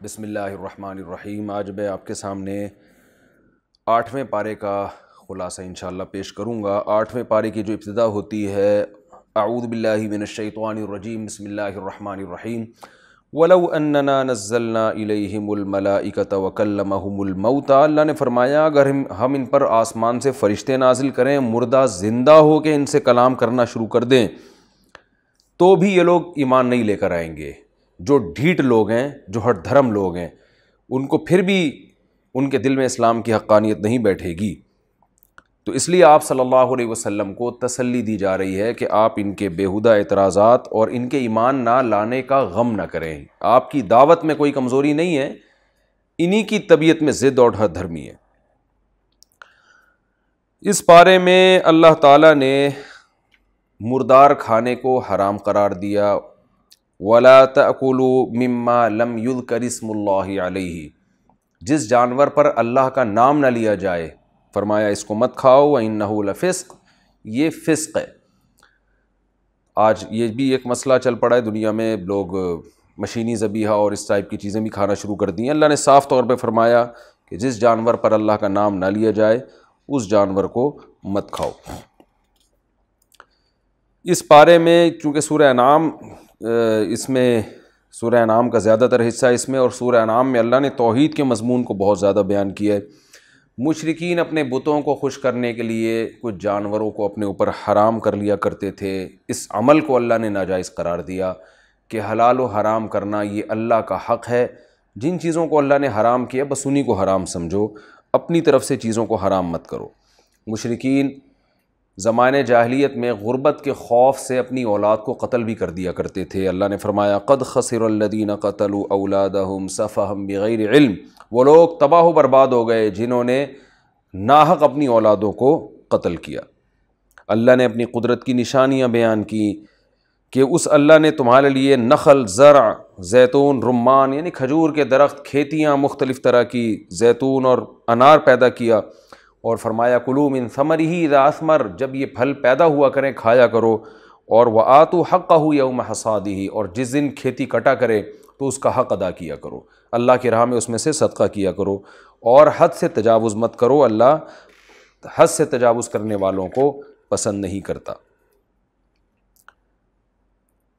बिसमीम आज मैं आपके सामने आठवें पारे का ख़ुलासा इन पेश करूँगा। आठवें पारे की जो इब्तदा होती है आऊदबिल्लिमिनशैतवानरजीम बसमीम वलव अन्ना नज़लना इलमलाइकत वकल्लमहुमुलमौता अल्लाह ने फरमाया, अगर हम हम इन पर आसमान से फ़रिश्ते नाजिल करें, मुर्दा ज़िंदा हो के इनसे कलाम करना शुरू कर दें तो भी ये लोग ईमान नहीं लेकर आएँगे। जो ढीठ लोग हैं, जो हर धर्म लोग हैं, उनको फिर भी उनके दिल में इस्लाम की हक्कानियत नहीं बैठेगी। तो इसलिए आप सल्लल्लाहु अलैहि वसल्लम को तसल्ली दी जा रही है कि आप इनके बेहुदा एतराज़ात और इनके ईमान ना लाने का गम ना करें। आपकी दावत में कोई कमज़ोरी नहीं है, इन्हीं की तबीयत में ज़िद और हर धर्मी है। इस पारे में अल्लाह ताला ने मुर्दार खाने को हराम करार दिया वला तकुलु मिम्मा लम युद करिस्मुल्लाह जिस जानवर पर अल्लाह का नाम न लिया जाए, फरमाया, इसको मत खाओ, व इन फ़िस्क ये फ़िस्क है। आज ये भी एक मसला चल पड़ा है, दुनिया में लोग मशीनी ज़बीहा और इस टाइप की चीज़ें भी खाना शुरू कर दी हैं। अल्लाह ने साफ़ तौर पर फरमाया कि जिस जानवर पर अल्लाह का नाम ना लिया जाए, उस जानवर को मत खाओ। इस पारे में, चूँकि सूर्य नाम इसमें सूर्य नाम का ज़्यादातर हिस्सा इसमें और सूर्य नाम में अल्लाह ने तोहद के मजमून को बहुत ज़्यादा बयान किया है। मुशरकिन अपने बुतों को खुश करने के लिए कुछ जानवरों को अपने ऊपर हराम कर लिया करते थे। इस अमल को अल्लाह ने नाजायज़ करार दिया कि हलाल व हराम करना ये अल्लाह का हक़ है। जिन चीज़ों को अल्लाह ने हराम किया, बस उन्हीं को हराम समझो। अपनी तरफ़ से चीज़ों को हराम मत करो। मुशरकिन ज़माने जाहलीत में गुरबत के खौफ से अपनी औलाद को कत्ल भी कर दिया करते थे। अल्लाह ने फरमाया, क़द खसरदीन कतल औलादम सफ़ाहम बग़ैर इल्म। वो लोग तबाह बर्बाद हो गए जिन्होंने नाहक अपनी औलादों को कत्ल किया। अल्लाह ने अपनी कुदरत की निशानियाँ बयान की कि उस अल्लाह ने तुम्हारे लिए नखल, ज़रा, जैतून रुमान यानी खजूर के दरख्त, खेतियाँ मुख्तलिफ़ तरह की, जैतून और अनार पैदा किया। और फरमाया कुलूम इन समर ही रासमर जब ये फल पैदा हुआ करें, खाया करो। और वह आतु हक़ हो यौम ही और जिस दिन खेती कटा करे तो उसका हक़ अदा किया करो। अल्लाह की राह में उसमें से सदका किया करो। और हद से तजावुज़ मत करो, अल्लाह हद से तजावुज़ करने वालों को पसंद नहीं करता।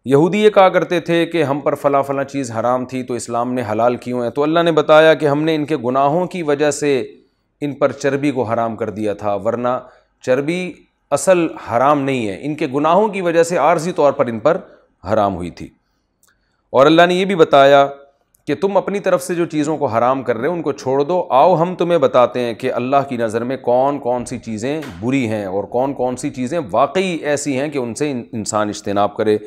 यहूदी ये कहा करते थे कि हम पर फ़ला फ़ला चीज़ हराम थी तो इस्लाम ने हलाल क्यों है? तो अल्लाह ने बताया कि हमने इनके गुनाहों की वजह से इन पर चर्बी को हराम कर दिया था, वरना चर्बी असल हराम नहीं है। इनके गुनाहों की वजह से आर्जी तौर पर इन पर हराम हुई थी। और अल्लाह ने यह भी बताया कि तुम अपनी तरफ़ से जो चीज़ों को हराम कर रहे हो, उनको छोड़ दो। आओ, हम तुम्हें बताते हैं कि अल्लाह की नज़र में कौन कौन सी चीज़ें बुरी हैं और कौन कौन सी चीज़ें वाकई ऐसी हैं कि उनसे इंसान इज्तनाब करे।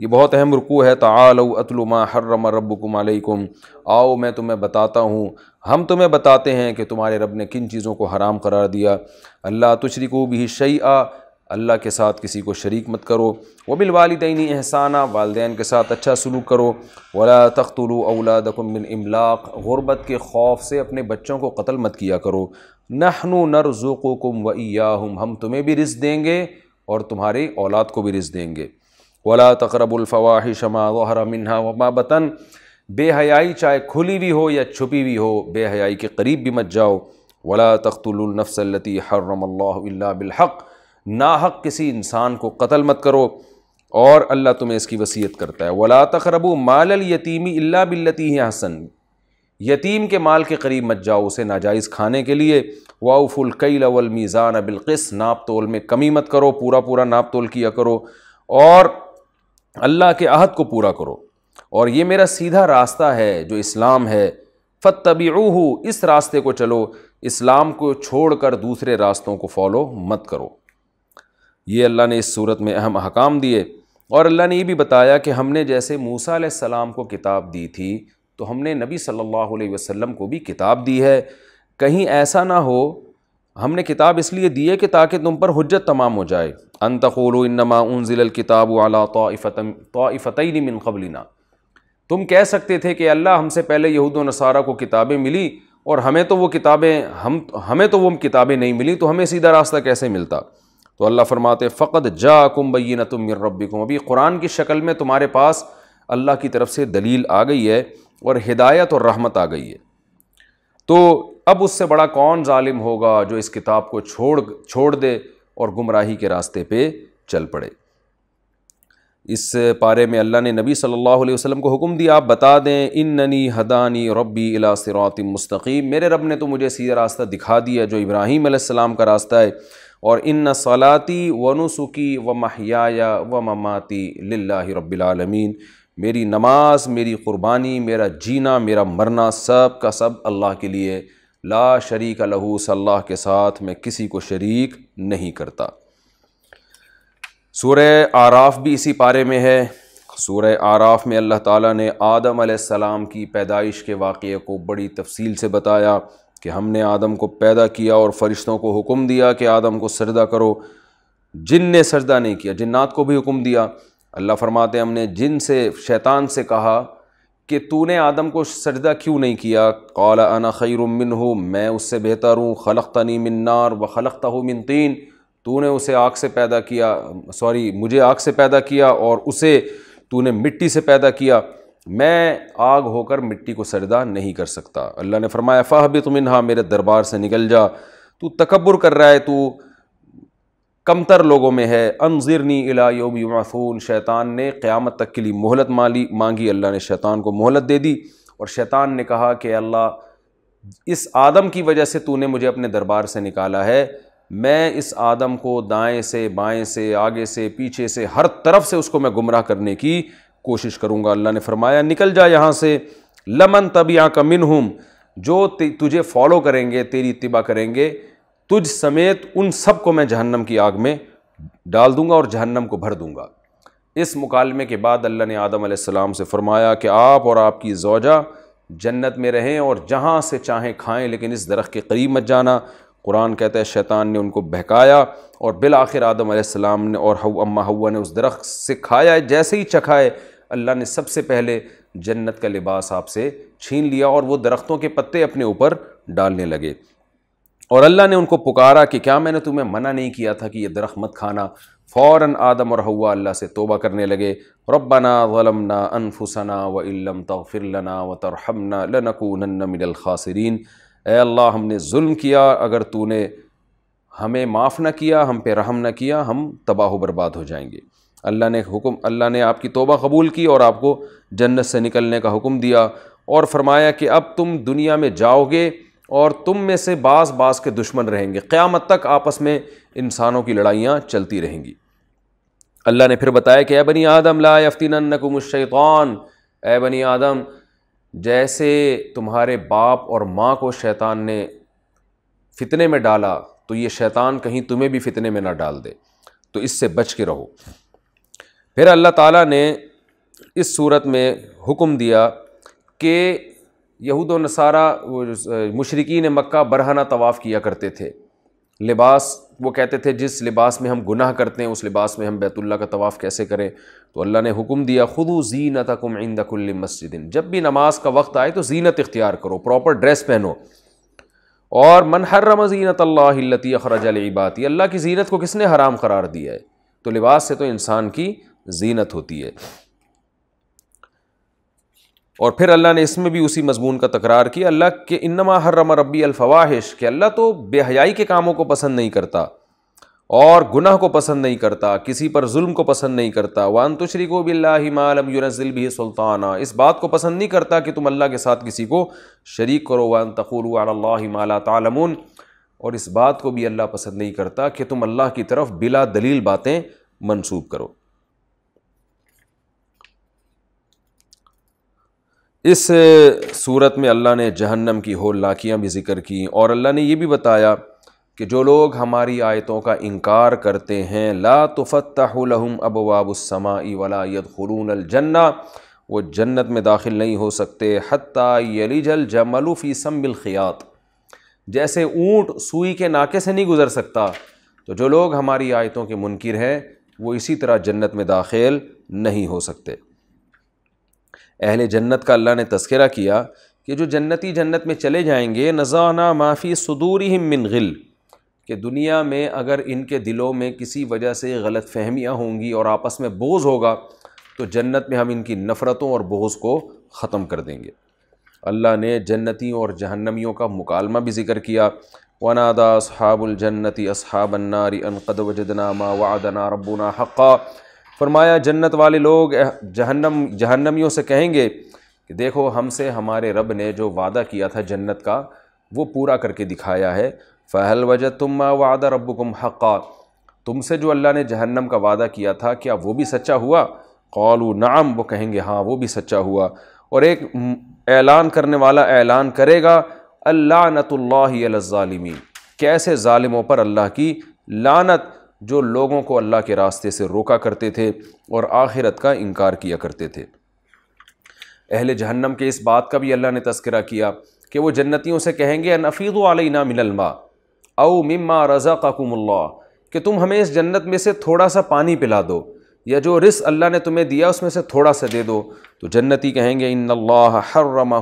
ये बहुत अहम रुकू है। तालो अतलुमा हर्रम रबुकुम आओ, मैं तुम्हें बताता हूँ हम तुम्हें बताते हैं कि तुम्हारे रब ने किन चीज़ों को हराम करार दिया। अल्लाह तुशरी को भी शई आ अल्लाह के साथ किसी को शरीक मत करो। वबिल वालदेनी एहसाना, वालदेन के साथ अच्छा सलूक करो। वला तख्तलु औलादकुम इमलाक, गुरबत के खौफ से अपने बच्चों को कत्ल मत किया करो। नहनु नरजुकुम व ईयाहुम हम तुम्हें भी रिज़ देंगे और तुम्हारी औलाद को भी रिज़ देंगे। वला तकरबुलफ़वाहिशमा वहर मिन्हा वमा बतन बेहयाई चाहे खुली भी हो या छुपी भी हो, बेहयाई के करीब भी मत जाओ। वला तख्तुलनफ़सलती हर्रमल्ला बिलहक़। नाहक किसी इंसान को कत्ल मत करो और अल्लाह तुम्हें इसकी वसीयत करता है। वला तखरबू माल यतीमी अल्ला बिल्लती हसन यतीम के माल के करीब मत जाओ, उसे नाजायज़ खाने के लिए। वाउफुल कई लवल मीज़ान बिलकिस। नाप तोल में कमी मत करो, पूरा पूरा नाप तोल किया करो और अल्लाह के अहद को पूरा करो। और ये मेरा सीधा रास्ता है जो इस्लाम है। फत फ़तबीहू इस रास्ते को चलो, इस्लाम को छोड़कर दूसरे रास्तों को फॉलो मत करो। ये अल्लाह ने इस सूरत में अहम अहकाम दिए और अल्लाह ने ये भी बताया कि हमने जैसे मूसा सलाम को किताब दी थी तो हमने नबी सल्लल्लाहु अलैहि वसल्लम को भी किताब दी है। कहीं ऐसा ना हो, हमने किताब इसलिए दी है कि ताकि तुम पर हजत तमाम हो जाए। अनतखोलो इन्नमा उनजिल किताब अला तोफ़तन मिन कबलिना। तुम कह सकते थे कि अल्लाह हमसे पहले यहूद नसारा को किताबें मिली और हमें तो वो किताबें, हम, हमें तो वो किताबें नहीं मिली तो हमें सीधा रास्ता कैसे मिलता? तो अल्लाह फरमाते फ़कत जा कुम बैन तुम रबिकुम अभी कुरान की शक्ल में तुम्हारे पास अल्लाह की तरफ़ से दलील आ गई है और हिदायत और रहमत आ गई है। तो अब उससे बड़ा कौन ालिम होगा जो इस किताब को छोड़ छोड़ दे और गुमराही के रास्ते पे चल पड़े? इस पारे में अल्लाह ने नबी सल्लल्लाहु अलैहि वसल्लम को हुक्म दिया, आप बता दें इन ननी हदानी रब्बी इला सिरातिम मुस्तकीम। मेरे रब ने तो मुझे सीधा रास्ता दिखा दिया, जो इब्राहीम अलैहिस्सलाम का रास्ता है। और इन सलाती व नुसुकी व महिया व ममाती ला रबालमीन मेरी नमाज़, मेरी क़ुरबानी, मेरा जीना, मेरा मरना सब का सब अल्लाह के लिए ला शरीक लहू, सल्लाह के साथ मैं किसी को शरीक नहीं करता। सूर आराफ भी इसी पारे में है। सूर आराफ में अल्लाह ताला ने आदम सलाम की पैदाइश के वाक़े को बड़ी तफसील से बताया कि हमने आदम को पैदा किया और फ़रिश्तों को हुक्म दिया कि आदम को सजदा करो। जिन ने सजदा नहीं किया, जिन्नात को भी हुक्म दिया, अल्लाह फरमाते हमने जिन से, शैतान से कहा कि तूने आदम को सजदा क्यों नहीं किया? कौला अना खैर हो मैं उससे बेहतर हूँ खलख्तनी मिन्नार व खलख्ता मिन तीन। तूने उसे आग से पैदा किया सॉरी मुझे आग से पैदा किया और उसे तूने मिट्टी से पैदा किया। मैं आग होकर मिट्टी को सरदा नहीं कर सकता। अल्लाह ने फरमाया फ़ाह भी तुम इन्हा मेरे दरबार से निकल जा। तू तकबर कर रहा है, तू कमतर लोगों में है। अनजिरनी इला योम शैतान ने क़्यामत तक के लिए मोहलत माली, मांगी। अल्लाह ने शैतान को मोहलत दे दी और शैतान ने कहा कि, अल्लाह, इस आदम की वजह से तूने मुझे अपने दरबार से निकाला है। मैं इस आदम को दाएँ से, बाएँ से, आगे से, पीछे से, हर तरफ़ से उसको मैं गुमराह करने की कोशिश करूँगा। अल्लाह ने फरमाया, निकल जा यहाँ से। लमन तबिया का मिन हम जो तुझे फॉलो करेंगे, तेरी इतबा करेंगे, तुझ समेत उन सबको मैं जहन्नम की आग में डाल दूँगा और जहन्नम को भर दूँगा। इस मुकालमे के बाद अल्लाह ने आदम सलाम से फरमाया कि आप और आपकी जौजा जन्नत में रहें और जहाँ से चाहें खाएँ, लेकिन इस दरख्त के करीब मत जाना। कुरान कहता है, शैतान ने उनको बहकाया और बिल आखिर आदम सलाम ने और हव, अम्मा हवा ने उस दरख्त से खाया जैसे ही चखाए, अल्लाह ने सबसे पहले जन्नत का लिबास आपसे छीन लिया और वो दरख्तों के पत्ते अपने ऊपर डालने लगे। और अल्लाह ने उनको पुकारा कि क्या मैंने तुम्हें मना नहीं किया था कि ये दरख्त मत खाना? फ़ौर आदम और हवा अल्लाह से तोबा करने लगे। रब्बना वलमना अनफुसना व इल्लम तफ़िरलना व तरहमना लनकूनन मिनल खासिरीन। अल्लाह, हमने जुल्म किया, अगर तूने हमें माफ़ न किया, हम पे रहम न किया, हम तबाह बर्बाद हो जाएँगे। अल्लाह ने हुक्म, अल्लाह ने आपकी तोबा कबूल की और आपको जन्नत से निकलने का हुक्म दिया और फरमाया कि अब तुम दुनिया में जाओगे और तुम में से बास बास के दुश्मन रहेंगे। क़्यामत तक आपस में इंसानों की लड़ाइयाँ चलती रहेंगी। अल्लाह ने फिर बताया कि, ए बनी आदम, ला यफ्तिनकुमशैतान ए बनी आदम जैसे तुम्हारे बाप और माँ को शैतान ने फितने में डाला तो ये शैतान कहीं तुम्हें भी फितने में ना डाल दे। तो इससे बच के रहो। फिर अल्लाह ताला ने इस सूरत में हुक्म दिया कि यहूद नसारा मशरक़ी मक्का बरहना तवाफ़ किया करते थे। लिबास, वो कहते थे, जिस लिबास में हम गुनाह करते हैं, उस लिबास में हम बैतुल्ला का तवाफ़ कैसे करें? तो अल्लाह ने हुक्म दिया, खुद जीनत कुम इंदकुल्ल मस्जिद जब भी नमाज़ का वक्त आए तो जीनत इख्तियार करो, प्रॉपर ड्रेस पहनो। और मन हर्रम जीनत अल्लाती अखरज अबाती अल्लाह की जीनत को किसने हराम करार दिया है? तो लिबास से तो इंसान की जीनत होती है। और फिर अल्लाह ने इसमें भी उसी मजमून का तकरार किया, अल्लाह के इन्नमा हर्रम रबी अलफवाहिश, कि अल्लाह तो बेहयाई के कामों को पसंद नहीं करता और गुनाह को पसंद नहीं करता, किसी पर जुल्म को पसंद नहीं करता। वन तुशरी को बिल्लाम भी सुल्ताना, इस बात को पसंद नहीं करता कि तुम अल्लाह के साथ किसी को शरीक करो। वन तकुल माला तालमुन, और इस बात को भी अल्लाह पसंद नहीं करता कि तुम अल्लाह की तरफ़ बिला दलील बातें मनसूब करो। इस सूरत में अल्लाह ने जहन्नम की होलनाकियाँ भी ज़िक्र की और अल्लाह ने यह भी बताया कि जो लोग हमारी आयतों का इनकार करते हैं, ला तुफ़तम अबवाबुसमाई वला यदखलून जन्ना, वो जन्नत में दाखिल नहीं हो सकते हती यलीजल जमलूफ़ी सम्बिल जैसे ऊँट सुई के नाके से नहीं गुज़र सकता तो जो लोग हमारी आयतों के मुनकर हैं, वो इसी तरह जन्नत में दाखिल नहीं हो सकते। अहल जन्नत का अल्लाह ने तस्करा किया कि जो जन्नती जन्नत में चले जाएँगे, नज़ाना माफ़ी सदूरी मिन गिल, कि दुनिया में अगर इनके दिलों में किसी वजह से गलत फहमियाँ होंगी और आपस में बोझ होगा तो जन्नत में हम इनकी नफ़रतों और बोझ को ख़त्म कर देंगे। अल्लाह ने जन्नतियों और जहन्नमियों का मुकालमा भी ज़िक्र किया, वनादा असहाबुलजन्नति असहाबन्नारी अनकद वजदनामा वादना रबुना हक़ा फरमाया, जन्नत वाले लोग जहन्नम, जहन्नमियों से कहेंगे कि देखो, हमसे हमारे रब ने जो वादा किया था जन्नत का, वो पूरा करके दिखाया है। फ़हल वजह तुम वादा रबुकुम हक़ा तुमसे जो अल्लाह ने जहन्नम का वादा किया था, क्या वो भी सच्चा हुआ? कौलू, नाम। वो कहेंगे हाँ वो भी सच्चा हुआ। और एक ऐलान करने वाला ऐलान करेगा अल्लाह नतुल्लाज़ालिमी कैसे ालिमों पर अल्लाह की लानत जो लोगों को अल्लाह के रास्ते से रोका करते थे और आखिरत का इनकार किया करते थे। अहल जहन्नम के इस बात का भी अल्लाह ने तस्करा किया कि वो जन्नतियों से कहेंगे नफ़ीद अलैना मिनलमा औ मिम्मा रज़ा काकुमल्ला कि तुम हमें इस जन्नत में से थोड़ा सा पानी पिला दो, या जो रिस अल्लाह ने तुम्हें दिया उसमें से थोड़ा सा दे दो। तो जन्नती कहेंगे इन हर्रमा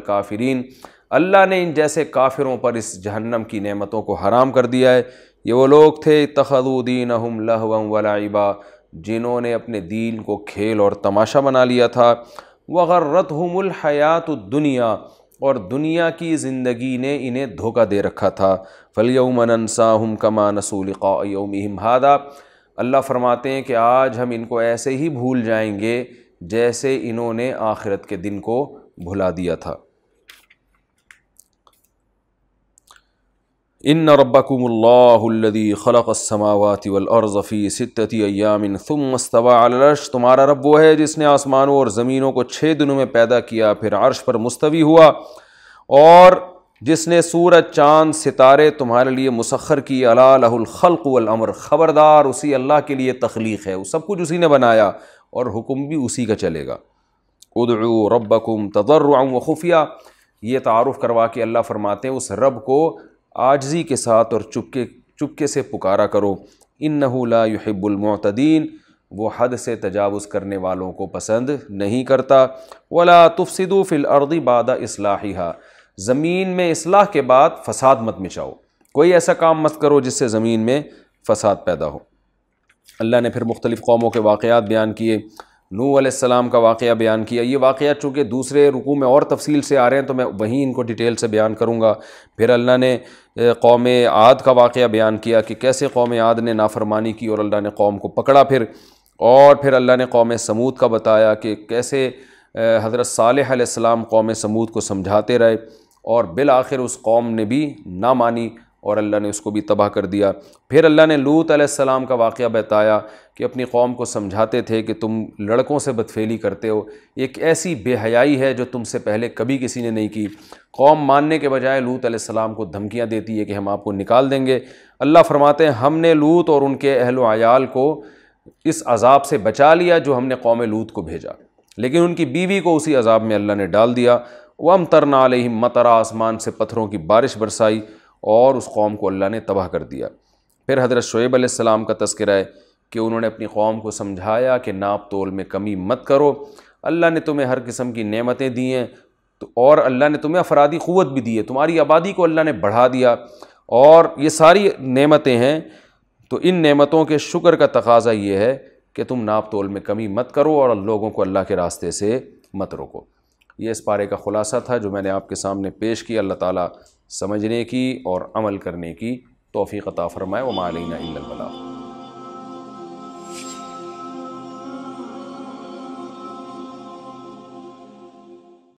काफिरीन अल्लाह ने इन जैसे काफिरों पर इस जहन्नम की नेमतों को हराम कर दिया है। ये वो लोग थे तखदुद्दीन वलाइबा जिन्होंने अपने दीन को खेल और तमाशा बना लिया था। वगर्रत हयात दुनिया, और दुनिया की ज़िंदगी ने इन्हें धोखा दे रखा था। फलियमनसा हम कमा नसूल यौम हादा। अल्लाह फरमाते हैं कि आज हम इनको ऐसे ही भूल जाएँगे जैसे इन्होंने आखिरत के दिन को भुला दिया था। इन रब्बकुमुल्लाहुल्लज़ी खलक़स्समावाति वल अर्ज़ सित्तति अय्यामिन सुम्मस्तवा अलर्श तुम्हारा रब वो है जिसने आसमानों और ज़मीनों को छः दिनों में पैदा किया, फिर अर्श पर मुस्तवी हुआ, और जिसने सूरज, चाँद, सितारे तुम्हारे लिए मुसखर की अलाखल्क अमर ख़बरदार उसी अल्लाह के लिए तख्लीक है। सब कुछ उसी ने बनाया, और हुक्म भी उसी का चलेगा। उदू रबकुम तजर्र व खुफिया। ये तारुफ़ करवा के अल्लाह फरमाते हैं, उस रब को आजजी के साथ और चुपके चुपके से पुकारा करो। इन नहूला युहिबुलमतदीन वो हद से तजावज़ करने वालों को पसंद नहीं करता। वला तुफसिदु फ़िल अर्दी बादा इसलाहिहा। ज़मीन में इसलाह के बाद फसाद मत मिचाओ। कोई ऐसा काम मत करो जिससे ज़मीन में फ़साद पैदा हो। अल्लाह ने फिर मुख्तलिफ़ कौमों के वाक़ात बयान किए। नू अलैहिस्सलाम का वाक़ बयान किया। ये वाक़ चूँकि दूसरे रुकू में और तफसील से आ रहे हैं तो मैं वहीं इनको डिटेल से बयान करूँगा। फिर अल्लाह ने कौम आद का वाक़ बयान किया कि कैसे कौम आद ने नाफरमानी की और अल्लाह ने कौम को पकड़ा फिर। और फिर अल्लाह ने कौम समूद का बताया कि कैसे हज़रत साल कौम समूद को समझाते रहे और बिल आखिर उस कौम ने भी ना मानी। और अल्लाह ने उसको भी तबाह कर दिया। फिर अल्लाह ने लूत अलैहिस्सलाम का वाक़ बताया कि अपनी कौम को समझाते थे कि तुम लड़कों से बदफेली करते हो। एक ऐसी बेहयाई है जो तुमसे पहले कभी किसी ने नहीं की। कौम मानने के बजाय लूत अलैहिस्सलाम को धमकियाँ देती है कि हम आपको निकाल देंगे। अल्लाह फरमाते हैं, हमने लूत और उनके अहल आयाल को इस अजाब से बचा लिया जो हमने कौम लूत को भेजा। लेकिन उनकी बीवी को उसी अजाब में अल्लाह ने डाल दिया। वम तरना मतरा, आसमान से पत्थरों की बारिश बरसाई। और उस कौम को अल्लाह ने तबाह कर दिया। फिर हज़रत शुएब अलैहिस्सलाम का तस्करा है कि उन्होंने अपनी कौम को समझाया कि नाप तोल में कमी मत करो। अल्लाह ने तुम्हें हर किस्म की नेमतें दी हैं तो और अल्लाह ने तुम्हें अफरादी क़ुत भी दी है। तुम्हारी आबादी को अल्लाह ने बढ़ा दिया और ये सारी नेमतें हैं। तो इन नेमतों के शुक्र का तकाजा ये है कि तुम नाप तोल में कमी मत करो और लोगों को अल्लाह के रास्ते से मत रोको। ये इस पारे का ख़ुलासा था जो मैंने आपके सामने पेश किया, अल्लाह ताला समझने की और अमल करने की तोफ़ी अता फ़रमाए व मालीना